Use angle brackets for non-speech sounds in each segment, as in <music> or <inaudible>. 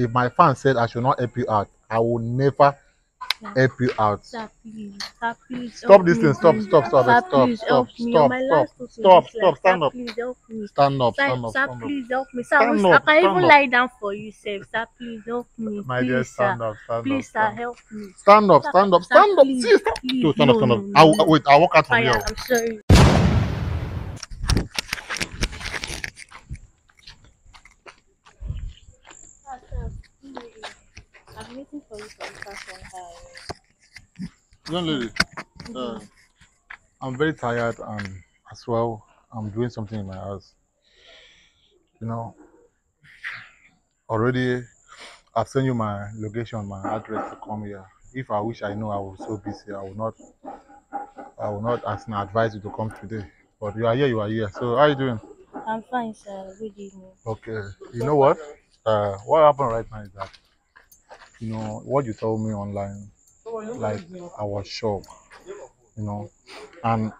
if my fans said I should not help you out, I will never help you out. Sir, please, sir, please. Stop this thing. Stop, please. stop, stop, Sir, stop, please stop, help me. stop, stop, stop, stop, stand sir, up. Please help me. Stand up, Sir, stand up, sir, stand up. please help me. Sir, Stand I up, can even up. lie down for you, sir. Sir, please help me. My please, dear, sir. stand up, stand Please, up. sir, Stand up, help me. stand up, Sir, stand up, sir, stand up. please, See, stand please. No, stand up, stand up. wait, I'll walk out from here. I'm sorry. I'm waiting for you for the first one. Sir. Young lady, uh, I'm very tired and as well, I'm doing something in my house. You know, already I've sent you my location, my address to come here. If I wish I know I was so busy, I will not I will not ask and advise you to come today. But you are here, you are here. So how are you doing? I'm fine, sir. Good evening. Okay. You know what? Uh what happened right now is that you know what you told me online, like I was shocked, you know, and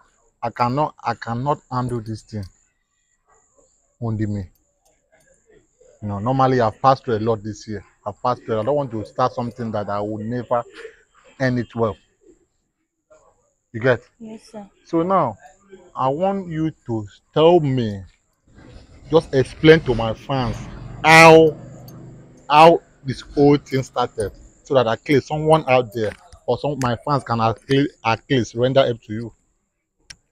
I cannot I cannot handle this thing only me. You know, normally I've passed through a lot this year. I've passed through. I don't want to start something that I will never end it well. You get? Yes, sir. So now, I want you to tell me, just explain to my fans how how this whole thing started, so that at least someone out there or some my fans can at least, at least render help to you.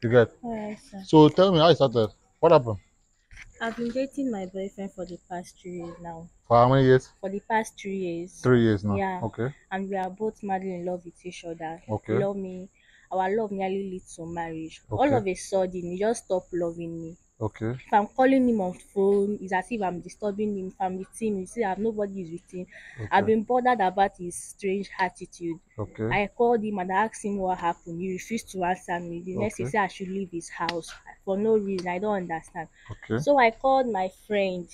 You get? Alright, sir. So tell me how it started. What happened? I've been dating my boyfriend for the past three years now. For how many years? For the past three years. Three years now. Yeah. Okay. And we are both madly in love with each other. Okay. He love me. Our love nearly leads to marriage. Okay. All of a sudden, he just stopped loving me. Okay. If I'm calling him on phone, it's as if I'm disturbing him. If I'm with him, you see, I have nobody is with him. I've been bothered about his strange attitude. Okay. I called him and I asked him what happened. He refused to answer me. The next he said I should leave his house for no reason. I don't understand. Okay. So I called my friend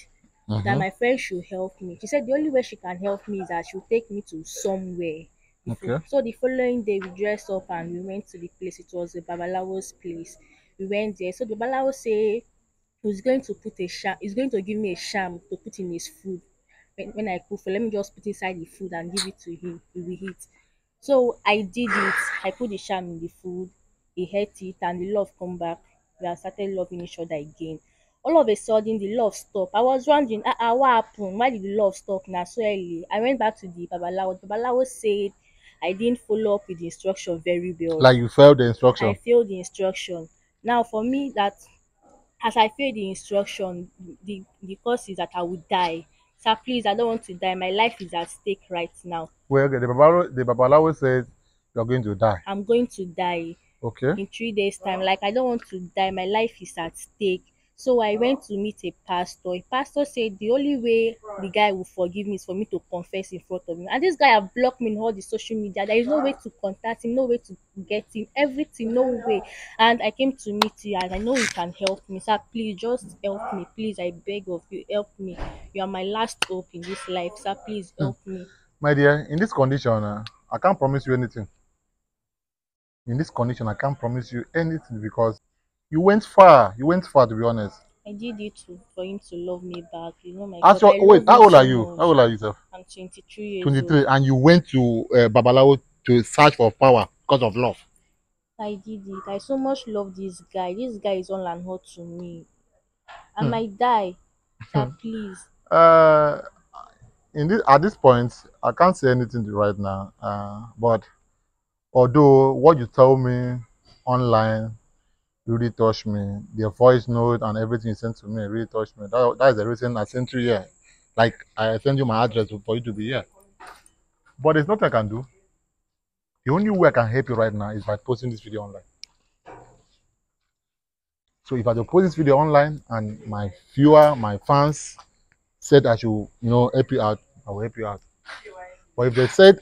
that Mhm. my friend should help me. She said the only way she can help me is that she'll take me to somewhere. Okay. <laughs> So the following day we dressed up and we went to the place. It was the Babalawo's place. We went there. So the Babalawo said he was going to put a sham. He's going to give me a sham to put in his food. When, when I cook food, let me just put inside the food and give it to him. He will eat. So I did it. I put the sham in the food. He ate it, and the love come back. We have started loving each other again. All of a sudden, the love stopped. I was wondering, ah, ah, what happened? Why did the love stop now so early? I went back to the Babalawo. The Babalawo said I didn't follow up with the instruction very well. Like you failed the instruction. I failed the instruction. Now, for me, that as I failed the instruction, the the cause is that I would die. Sir, please, I don't want to die. My life is at stake right now. Well, okay, the babalawo, the babalawo said you're going to die. I'm going to die Okay. in three days' time. Like I don't want to die. My life is at stake. So I went to meet a pastor. A pastor said the only way the guy will forgive me is for me to confess in front of him. And this guy have blocked me in all the social media. There is no way to contact him, no way to get him, everything, no way. And I came to meet you and I know you can help me. Sir, please just help me. Please, I beg of you, help me. You are my last hope in this life. Sir, please help me. My dear, in this condition, uh, I can't promise you anything. In this condition, I can't promise you anything because you went far. You went far, to be honest. I did it to, for him to love me back. You know my As God, your, wait, how old are you? much. How old are you, sir? I'm 23 years old. 23. And you went to uh, Babalawo to search for power because of love. I did it. I so much love this guy. This guy is all and hot to me. I Hmm. might die. Sir, <laughs> please. Uh, in this, at this point, I can't say anything right now. Uh, but although what you tell me online really touched me, Their voice note and everything you sent to me really touched me. That, that is the reason I sent you here. Like I send you my address for you to be here. But there's nothing I can do. The only way I can help you right now is by posting this video online. So if I post this video online and my viewer, my fans said I should, you know, help you out, I will help you out. But if they said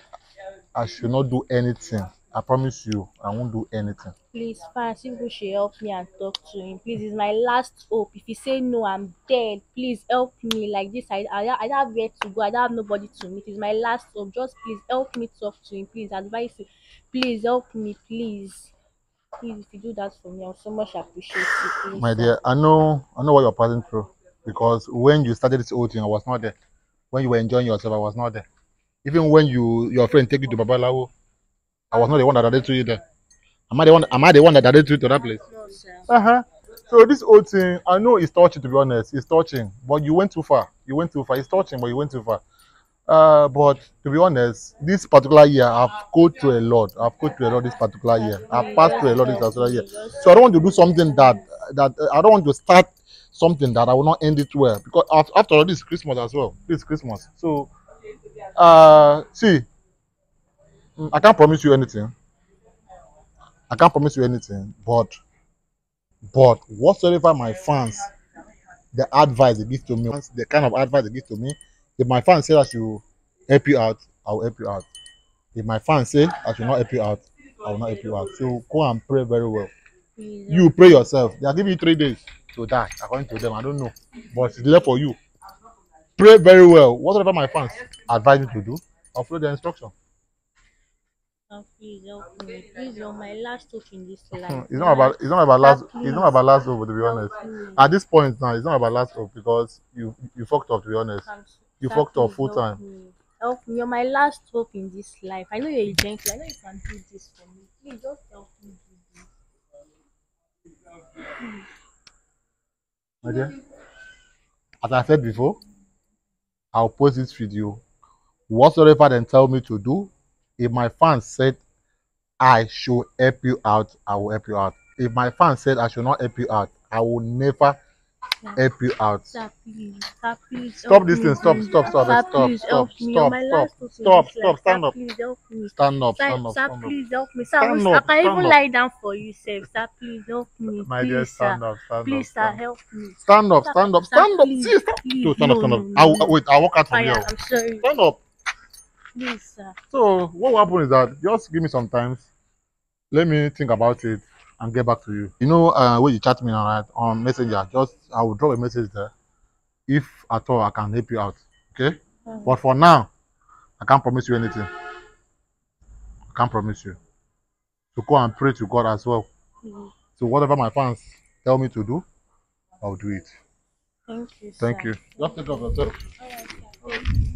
I should not do anything, I promise you, I won't do anything. Please, if you should help me and talk to him. Please, it's my last hope. If he say no, I'm dead. Please help me. Like this, I, I, I don't have where to go. I don't have nobody to meet. It's my last hope. Just please help me talk to him. Please advise him. Please help me. Please. Please, if you do that for me, I'll so much appreciate it. Please, My dear, I know I know what you're passing through because when you started this whole thing, I was not there. when you were enjoying yourself, I was not there. Even when you your friend take you to Babalawo, I was not the one that directed you there. Am I the one? Am I the one that directed you to that place? No, sir. Uh-huh. So this whole thing, I know it's touching to be honest. It's touching, but you went too far. You went too far. It's touching, but you went too far. Uh, but to be honest, this particular year, I've gone through a lot. I've gone through a lot this particular year. I've passed through a lot this particular year. So I don't want to do something that that uh, I don't want to start something that I will not end it well because af- after all, this is Christmas as well. This is Christmas. So, uh, see, I can't promise you anything. I can't promise you anything, but but whatsoever my fans, the advice they give to me, the kind of advice they give to me, if my fans say I should help you out, I will help you out. If my fans say I should not help you out, I will not help you out. So go and pray very well. You pray yourself. They are giving you three days to die, according to them. I don't know, but it's left for you. Pray very well. Whatever my fans advise you to do, I'll follow their instruction. Oh, please help me. Please, you're my last hope in this life. Hmm, It's not about it's not about last it's not about last hope to be honest. At this point now, it's not about last hope because you you fucked up to be honest. You fucked up full time. me. Help me. You're my last hope in this life. I know you're a gentle. I know you can do this for me. Please just help me do this. My dear, as I said before, I'll post this video. Whatsoever they tell me to do, if my fans said I should help you out, I will help you out. If my fans said I should not help you out, I will never help you out. Sir, please. Sir, please. Stop this thing. Stop, please. stop, stop, Sir, stop, please stop, stop, stop, stop, stop, stand Sir, up. please. Stand up, Sir, stand up, sir, up. please help me. Sir, I, Stand will- I up, can even up. lie down for you, sir. Sir, please help me. My please, dear, stand sir. up, stand Please, up. sir, Stand up, help me. stand up, Sir, stand up, sir, stand up. please, See, stand. please. Up, stand up. no, I'll, no. wait, I'll walk out from here. I'm sorry. Stand up. Please, sir. So what will happen is that just give me some time. Let me think about it and get back to you. You know, uh, when you chat me on right, on Messenger, just I will drop a message there. If at all I can help you out, okay? Mhm. But for now, I can't promise you anything. I can't promise you. So go and pray to God as well. Please. So whatever my fans tell me to do, I'll do it. Thank you, Thank sir. you. Just take care of yourself. All right.